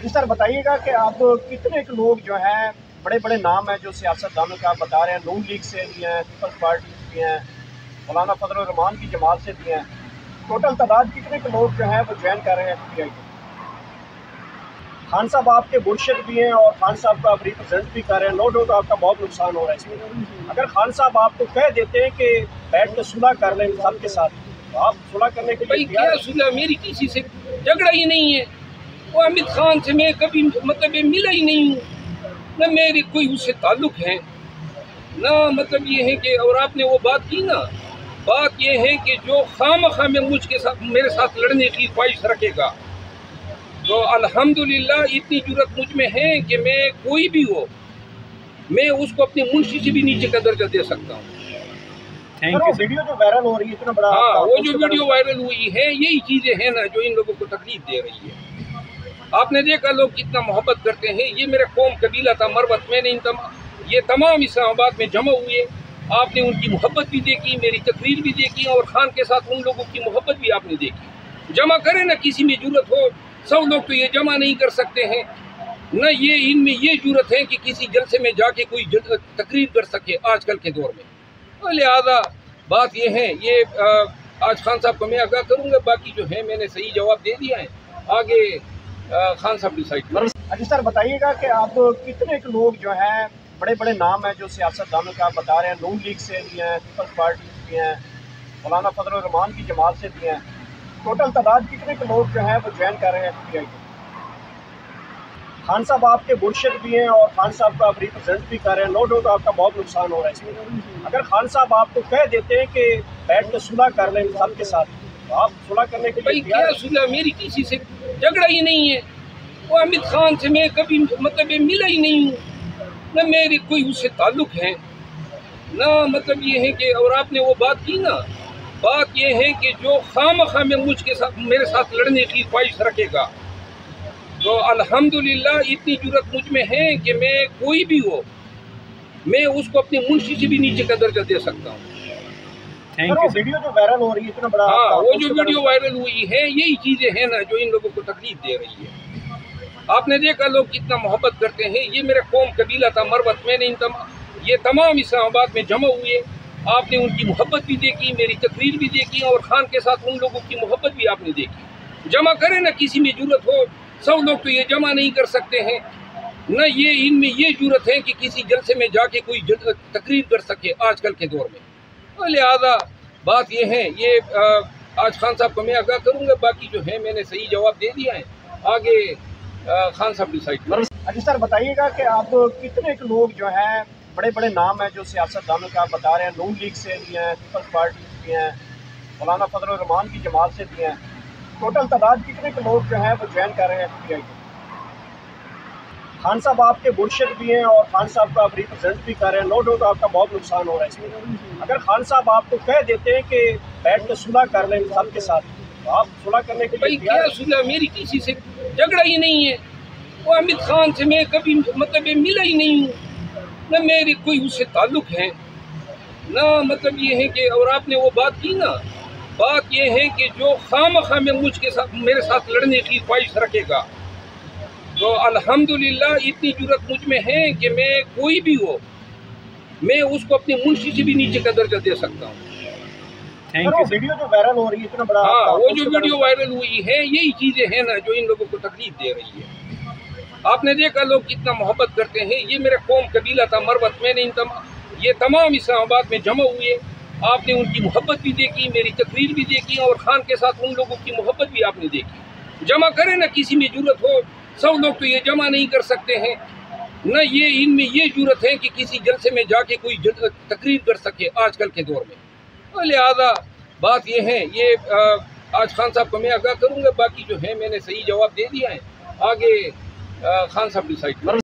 अच्छा सर बताइएगा कि आप कितने के लोग जो हैं बड़े बड़े नाम हैं जो सियासतदानों के आप बता रहे हैं नून लीग से भी हैं पीपल्स पार्टी से भी हैं मौलाना फजल रहमान की जमात से भी हैं। टोटल तादाद कितने के लोग जो हैं वो ज्वाइन कर रहे हैं पी आई खान साहब आपके मुर्शद भी हैं और खान साहब का आप रिप्रजेंट भी कर रहे हैं। नो डाउट आपका बहुत नुकसान हो रहा है इसमें। अगर खान साहब आपको कह देते हैं कि बैठ के सुलह कर लें सबके साथ तो आप सुलह करने के लिए क्या सुलह? मेरी किसी से झगड़ा ही नहीं है। वो अमित खान से मैं कभी मतलब ये मिला ही नहीं हूँ। न मेरी कोई उससे ताल्लुक है। ना मतलब ये है कि और आपने वो बात की ना बात ये है कि जो खाम खा में मुझ के साथ मेरे साथ लड़ने की ख्वाहिश रखेगा तो अल्हम्दुलिल्लाह इतनी ज़रूरत मुझमें है कि मैं कोई भी हो मैं उसको अपनी मुंशी से भी नीचे का दर्जा दे सकता हूँ। वीडियो जो वायरल हो रही है इतना बड़ा हाँ वो जो वीडियो वायरल हुई है यही चीज़ें हैं ना जो इन लोगों को तकलीफ़ दे रही है। आपने देखा लोग कितना मोहब्बत करते हैं? ये मेरा कौम कबीला था मरवत मैंने इन तम, ये तमाम इस्लामाबाद में जमा हुए। आपने उनकी मोहब्बत भी देखी मेरी तकरीर भी देखी और खान के साथ उन लोगों की मोहब्बत भी आपने देखी। जमा करें ना किसी में ज़रूरत हो सब लोग तो ये जमा नहीं कर सकते हैं। न ये इनमें ये ज़रूरत है कि किसी जलसे में जाके कोई तकरीर कर सके आजकल के दौर में। लिहाजा बात ये है ये आज खान साहब को मैं आगाह करूँगा बाकी जो है मैंने सही जवाब दे दिया है। आगे खान साहब डिसाइड करें अच्छा सर बताइएगा कि आप कितने के लोग जो हैं बड़े बड़े नाम हैं जो सियासतदानों के आप बता रहे हैं नून लीग से भी हैं पीपल्स पार्टी से भी हैं मौलाना फजल रहमान की जमात से भी हैं। टोटल तादाद कितने के लोग जो हैं वो ज्वाइन कर रहे हैं पी आई खान साहब आपके मुर्शद भी हैं और खान साहब का आप रिप्रेजेंट भी कर रहे हैं। नो डाउट आपका बहुत नुकसान हो रहा है इसमें। अगर खान साहब आपको कह देते हैं कि बैठ के सुलह कर लें सबके साथ तो आप सुलह करने के लिए? सुलह? मेरी किसी से झगड़ा ही नहीं है। वो अमित खान से मैं कभी मतलब मिला ही नहीं हूँ। न मेरी कोई उससे ताल्लुक है, ना मतलब ये है कि और आपने वो बात की ना, बात ये है कि जो खाम खा में मुझ के साथ, मेरे साथ लड़ने की ख्वाहिश रखेगा तो अल्हम्दुलिल्लाह इतनी ज़रूरत मुझमें है कि मैं कोई भी हो, मैं उसको अपनी मुंशी से भी नीचे का दर्जा दे सकता हूँ। सर, वो वीडियो जो वायरल हो रही है इतना बड़ा हाँ वो जो वीडियो वायरल हुई है यही चीज़ें हैं ना जो इन लोगों को तकलीफ़ दे रही है। आपने देखा लोग कितना मोहब्बत करते हैं? ये मेरा कौम कबीला था मरवत मैंने इन तम, ये तमाम इस्लामाबाद में जमा हुए। आपने उनकी मोहब्बत भी देखी मेरी तकरीर भी देखी और खान के साथ उन लोगों की मोहब्बत भी आपने देखी। जमा करें ना किसी में ज़रूरत हो सब लोग तो ये जमा नहीं कर सकते हैं। न ये इनमें ये ज़रूरत है कि किसी जलसे में जाके कोई तकरीर कर सके आजकल के दौर में। और लिहाजा, बात यह है, ये आज खान साहब को मैं आगाह करूँगा, बाकी जो है मैंने सही जवाब दे दिया है। आगे खान साहब डिसाइड अच्छा सर बताइएगा कि आप कितने लोग जो हैं बड़े बड़े नाम हैं जो सियासतदानों के आप बता रहे हैं नून लीग से भी हैं, पीपल्स पार्टी से भी हैं, मौलाना फजल रहमान की जमात से भी हैं। टोटल तादाद कितने लोग जो हैं वो ज्वाइन कर रहे हैं पी आई खान साहब आपके मुर्शद भी हैं और खान साहब का आप रिप्रेजेंट भी कर रहे हैं। नो डाउट आपका बहुत नुकसान हो रहा है इसमें। अगर खान साहब आपको कह देते हैं कि बैठ के सुलह कर लें सबके साथ तो आप सुलह करने के लिए क्या? सुलह? मेरी किसी से झगड़ा ही नहीं है। वो अमित खान से मैं कभी मतलब ये मिला ही नहीं हूँ। न मेरी कोई उससे ताल्लुक है ना मतलब ये है कि और आपने वो बात की ना बात ये है कि जो खाम खा में मुझ के साथ मेरे साथ लड़ने की ख्वाहिश रखेगा तो अल्हम्दुलिल्लाह इतनी ज़रूरत मुझमें है कि मैं कोई भी हो मैं उसको अपनी मुंशी से भी नीचे का दर्जा दे सकता हूँ। वीडियो जो वायरल हो रही है इतना बड़ा हाँ वो जो वीडियो वायरल हुई है यही चीज़ें हैं ना जो इन लोगों को तकलीफ़ दे रही है। आपने देखा लोग कितना मोहब्बत करते हैं ये मेरा कौम कबीला था मरवत मैंने इन तम, ये तमाम इस्लामाबाद में जमा हुए। आपने उनकी मोहब्बत भी देखी मेरी तकरीर भी देखी और खान के साथ उन लोगों की मोहब्बत भी आपने देखी। जमा करें ना किसी में ज़रूरत हो सब लोग तो ये जमा नहीं कर सकते हैं। न ये इनमें ये ज़रूरत है कि किसी जलसे में जाके कोई तकरीर कर सके आजकल के दौर में। तो लिहाजा बात ये है, ये आज खान साहब को मैं आगाह करूँगा, बाकी जो है मैंने सही जवाब दे दिया है। आगे खान साहब डिसाइड